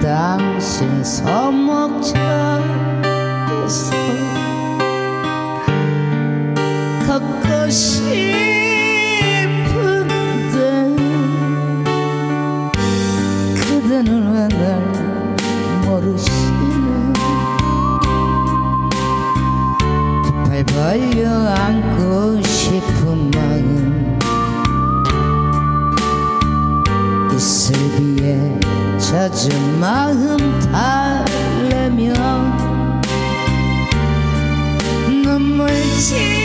당신 손목 잡고서 걷고 싶은데 그대는 왜 날 모르시나 두팔 벌려 안고 싶은 마음. 이슬비에 젖은 마음 달래며 눈물 지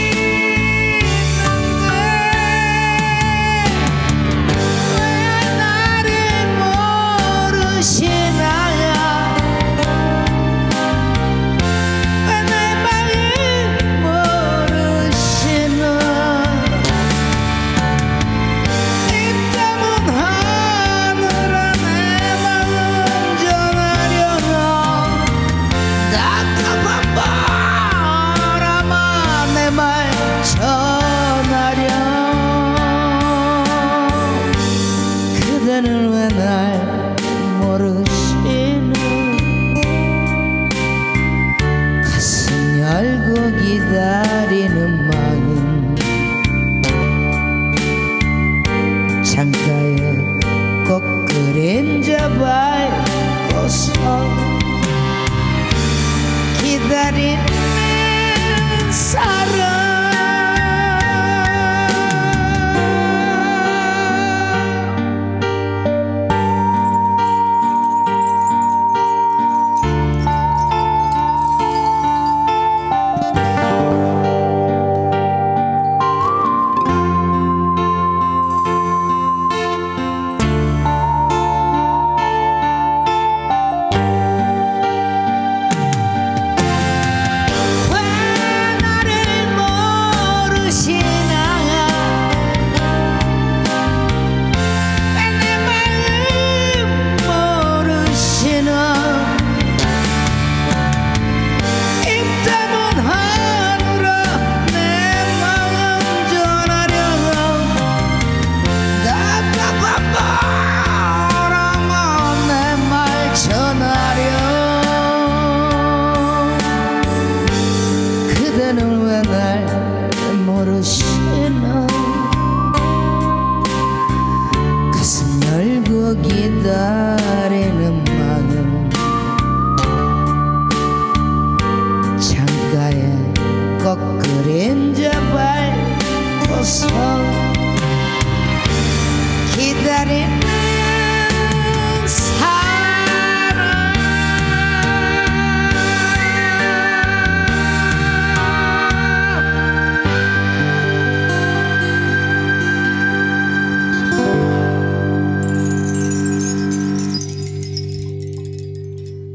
그대는 꼭 그림자 밟고서 기다리는 사랑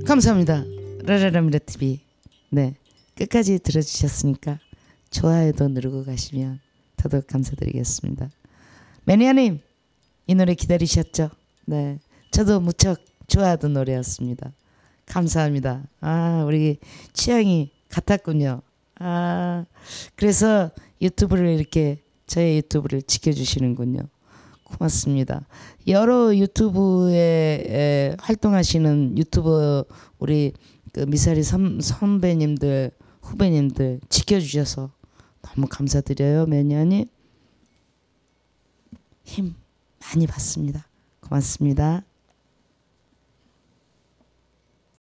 감사합니다. 라라라미라 TV. 네. 끝까지 들어주셨으니까 좋아요도 누르고 가시면 더더욱 감사드리겠습니다. 매니아님 이 노래 기다리셨죠? 네. 저도 무척 좋아하던 노래였습니다. 감사합니다. 아, 우리 취향이 같았군요. 아, 그래서 유튜브를 이렇게 저의 유튜브를 지켜주시는군요. 고맙습니다. 여러 유튜브에 에, 활동하시는 유튜버 우리 그 미사리 선, 선배님들 후배님들 지켜주셔서 너무 감사드려요 매니아님 힘 많이 받습니다. 고맙습니다.